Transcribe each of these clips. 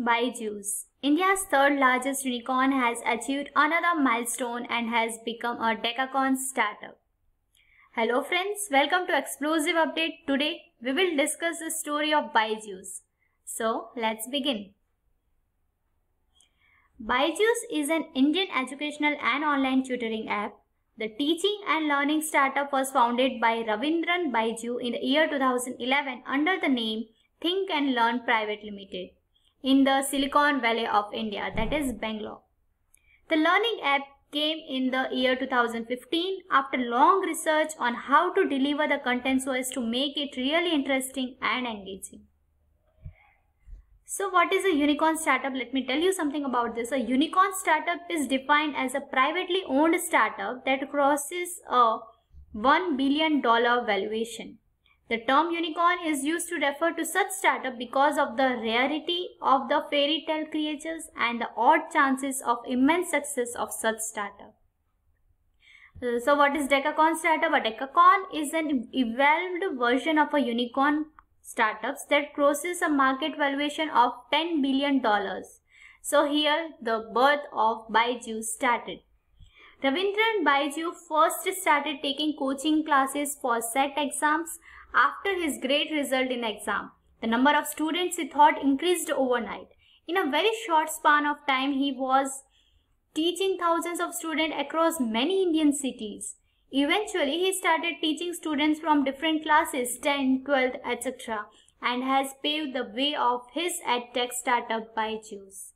Byju's, India's third largest unicorn, has achieved another milestone and has become a decacorn startup. Hello friends, welcome to Explosive Update. Today we will discuss the story of Byju's. So let's begin. Byju's is an Indian educational and online tutoring app. The teaching and learning startup was founded by Raveendran Byju in the year 2011 under the name Think and Learn Private Limited in the Silicon Valley of India, that is Bangalore. The learning app came in the year 2015 after long research on how to deliver the content so as to make it really interesting and engaging. So what is a unicorn startup? Let me tell you something about this. A unicorn startup is defined as a privately owned startup that crosses a $1 billion valuation. The term unicorn is used to refer to such startup because of the rarity of the fairy tale creatures and the odd chances of immense success of such startup. Uh, so what is decacorn startup? A decacorn is an evolved version of a unicorn startups that crosses a market valuation of $10 billion. So here the birth of Byju started. Raveendran Byju first started taking coaching classes for SET exams after his great result in exam, the number of students he taught increased overnight. In a very short span of time, he was teaching thousands of students across many Indian cities. Eventually, he started teaching students from different classes, 10, 12, etc. and has paved the way of his edtech startup Byju's.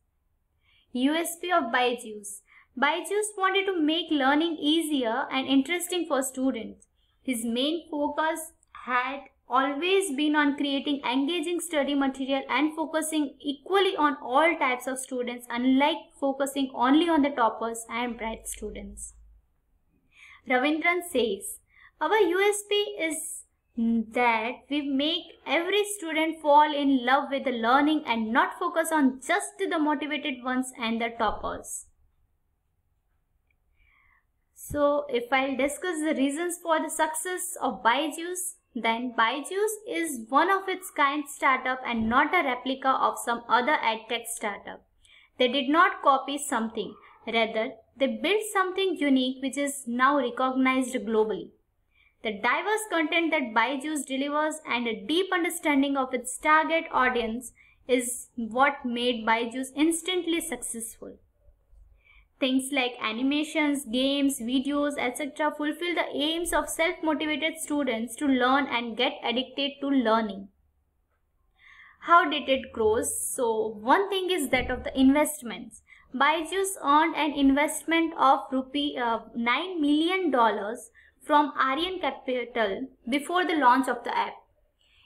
USP of Byju's Byju's wanted to make learning easier and interesting for students. His main focus had always been on creating engaging study material and focusing equally on all types of students unlike focusing only on the toppers and bright students. Raveendran says, our USP is that we make every student fall in love with the learning and not focus on just the motivated ones and the toppers. So if I'll discuss the reasons for the success of Byju's, then Byju's is one of its kind startup and not a replica of some other edtech startup. They did not copy something. Rather, they built something unique which is now recognized globally. The diverse content that Byju's delivers and a deep understanding of its target audience is what made Byju's instantly successful. Things like animations, games, videos, etc. fulfill the aims of self-motivated students to learn and get addicted to learning. How did it grow? So one thing is that of the investments. Byju's earned an investment of rupee uh, $9 million from Aarin Capital before the launch of the app.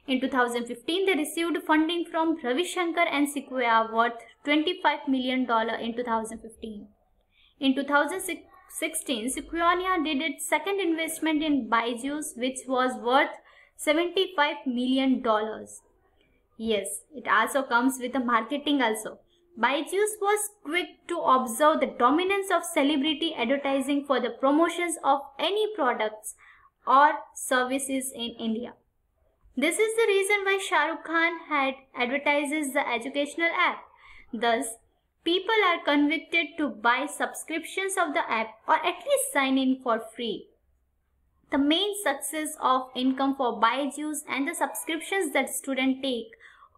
In 2015, they received funding from Ravi Shankar and Sequoia worth $25 million in 2015. In 2016, Sequoia did its second investment in Byju's which was worth $75 million. Yes, it also comes with a marketing also. Byju's was quick to observe the dominance of celebrity advertising for the promotions of any products or services in India. This is the reason why Shah Rukh Khan had advertises the educational app. Thus, people are convicted to buy subscriptions of the app or at least sign in for free. The main success of income for Byju's and the subscriptions that students take,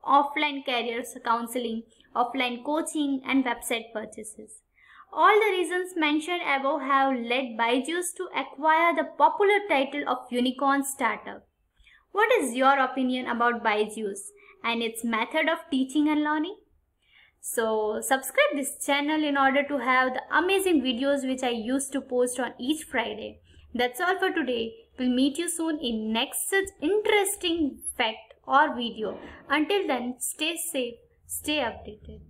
offline careers counseling, offline coaching and website purchases. All the reasons mentioned above have led Byju's to acquire the popular title of Unicorn Startup. What is your opinion about Byju's and its method of teaching and learning? So subscribe this channel in order to have the amazing videos which I used to post on each Friday. That's all for today. We'll meet you soon in next such interesting fact or video. Until then, stay safe, stay updated.